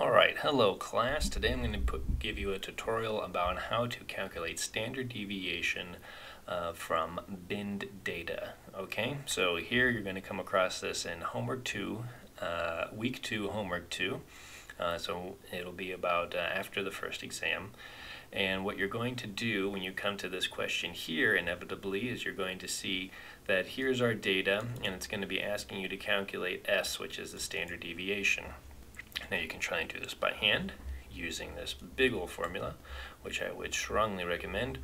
Alright, hello class. Today I'm going to put, give you a tutorial about how to calculate standard deviation uh, from binned data. Okay, so here you're going to come across this in homework 2, uh, week 2, homework 2. Uh, so it'll be about uh, after the first exam. And what you're going to do when you come to this question here, inevitably, is you're going to see that here's our data, and it's going to be asking you to calculate S, which is the standard deviation. Now you can try and do this by hand using this big old formula, which I would strongly recommend,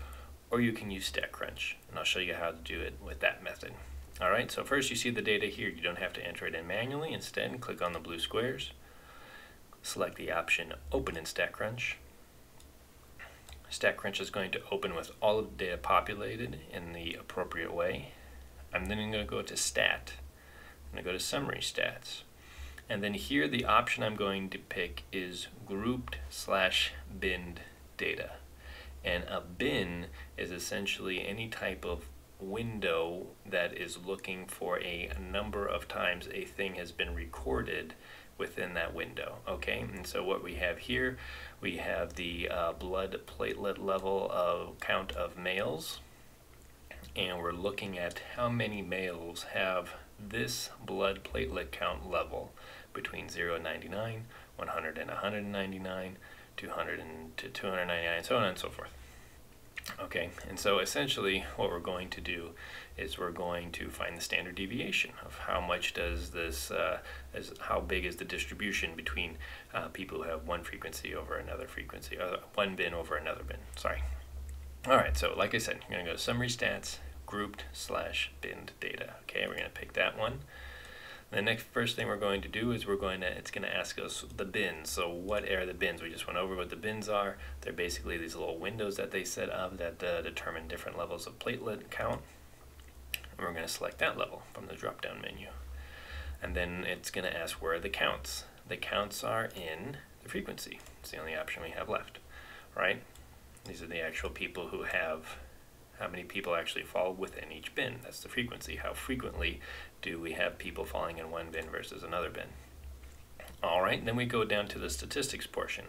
or you can use StatCrunch, and I'll show you how to do it with that method. All right, so first you see the data here. You don't have to enter it in manually. Instead, click on the blue squares, select the option Open in StatCrunch. StatCrunch is going to open with all of the data populated in the appropriate way. I'm then going to go to Stat. I'm going to go to Summary Stats. And then here the option I'm going to pick is grouped slash binned data. And a bin is essentially any type of window that is looking for a number of times a thing has been recorded within that window okay and so what we have here we have the uh, blood platelet level of count of males and we're looking at how many males have this blood platelet count level between 0 and 99, 100 and 199, 200 and to 299, so on and so forth. Okay, and so essentially what we're going to do is we're going to find the standard deviation of how much does this, uh, is, how big is the distribution between uh, people who have one frequency over another frequency, uh, one bin over another bin, sorry. All right, so like I said, you're gonna go to summary stats, grouped slash binned data. Okay, we're gonna pick that one. The next first thing we're going to do is we're going to, it's going to ask us the bins. So what are the bins? We just went over what the bins are. They're basically these little windows that they set up that uh, determine different levels of platelet count. And we're going to select that level from the drop-down menu. And then it's going to ask where are the counts. The counts are in the frequency. It's the only option we have left, right? These are the actual people who have how many people actually fall within each bin. That's the frequency. How frequently do we have people falling in one bin versus another bin? All right, then we go down to the statistics portion,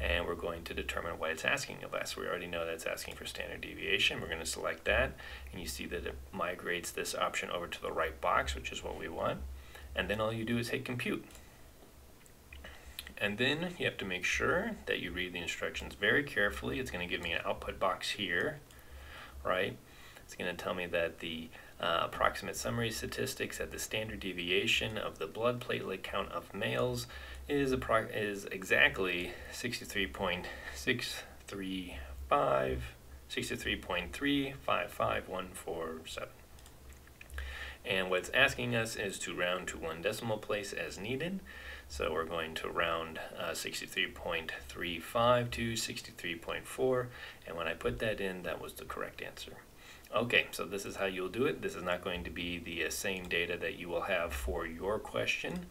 and we're going to determine what it's asking of us. We already know that it's asking for standard deviation. We're going to select that, and you see that it migrates this option over to the right box, which is what we want. And then all you do is hit compute. And then you have to make sure that you read the instructions very carefully. It's going to give me an output box here right? It's going to tell me that the uh, approximate summary statistics at the standard deviation of the blood platelet count of males is, is exactly 63.635, 63.355147. And what it's asking us is to round to one decimal place as needed. So we're going to round uh, 63.35 to 63.4. And when I put that in, that was the correct answer. Okay, so this is how you'll do it. This is not going to be the uh, same data that you will have for your question.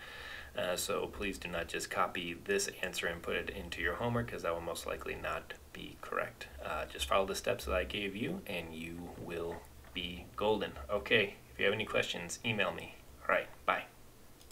Uh, so please do not just copy this answer and put it into your homework because that will most likely not be correct. Uh, just follow the steps that I gave you and you will be golden. Okay, if you have any questions, email me.